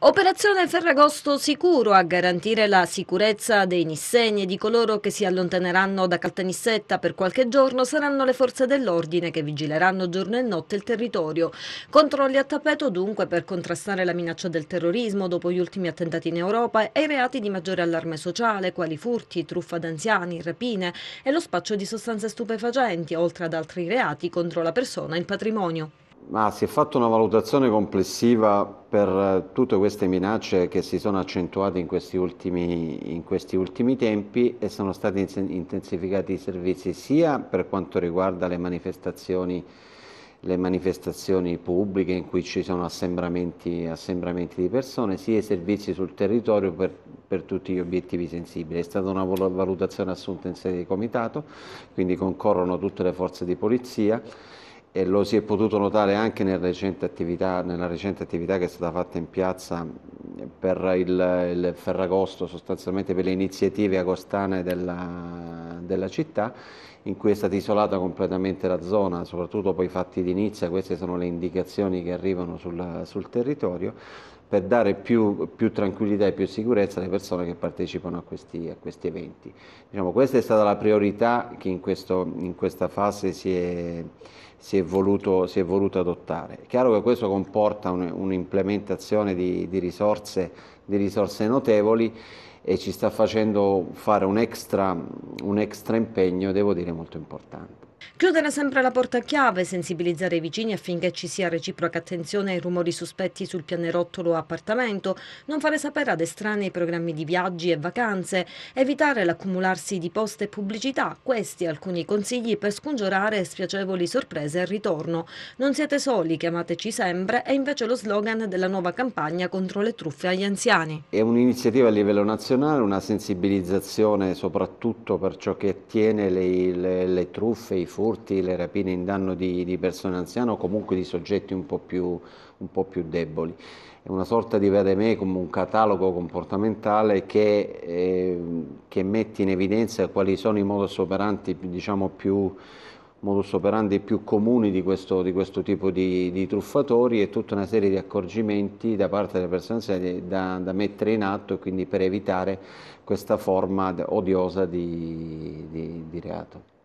Operazione Ferragosto sicuro a garantire la sicurezza dei nisseni e di coloro che si allontaneranno da Caltanissetta per qualche giorno saranno le forze dell'ordine che vigileranno giorno e notte il territorio. Controlli a tappeto dunque per contrastare la minaccia del terrorismo dopo gli ultimi attentati in Europa e i reati di maggiore allarme sociale quali furti, truffa d'anziani, rapine e lo spaccio di sostanze stupefacenti oltre ad altri reati contro la persona e il patrimonio. Ma si è fatta una valutazione complessiva per eh, tutte queste minacce che si sono accentuate in questi ultimi, in questi ultimi tempi e sono stati intensificati i servizi sia per quanto riguarda le manifestazioni, le manifestazioni pubbliche in cui ci sono assembramenti, assembramenti di persone, sia i servizi sul territorio per, per tutti gli obiettivi sensibili. È stata una valutazione assunta in sede di comitato, quindi concorrono tutte le forze di polizia e lo si è potuto notare anche nel recente attività, nella recente attività che è stata fatta in piazza per il, il Ferragosto, sostanzialmente per le iniziative agostane della, della, città, in cui è stata isolata completamente la zona, soprattutto dopo i fatti di Inizia, queste sono le indicazioni che arrivano sul, sul territorio, per dare più, più, tranquillità e più sicurezza alle persone che partecipano a questi, a questi eventi. Diciamo, questa è stata la priorità che in, questo, in questa fase si è, si, è voluto, si è, voluto, adottare. È chiaro che questo comporta un'implementazione di, di, risorse, di risorse notevoli e ci sta facendo fare un extra, un extra impegno, devo dire, molto importante. Chiudere sempre la porta a chiave, sensibilizzare i vicini affinché ci sia reciproca attenzione ai rumori sospetti sul pianerottolo o appartamento, non fare sapere ad estranei programmi di viaggi e vacanze, evitare l'accumularsi di poste e pubblicità, questi alcuni consigli per scongiurare spiacevoli sorprese al ritorno. Non siete soli, chiamateci sempre, è invece lo slogan della nuova campagna contro le truffe agli anziani. È un'iniziativa a livello nazionale, una sensibilizzazione soprattutto per ciò che attiene le, le, le truffe, i furti, le rapine in danno di, di persone anziane o comunque di soggetti un po' più, un po più deboli. È una sorta di vedeme come un catalogo comportamentale che, eh, che, mette in evidenza quali sono i modus operandi diciamo, più, modus operandi più comuni di questo, di questo tipo di, di, truffatori e tutta una serie di accorgimenti da parte delle persone da, da mettere in atto e quindi per evitare questa forma odiosa di, di reato.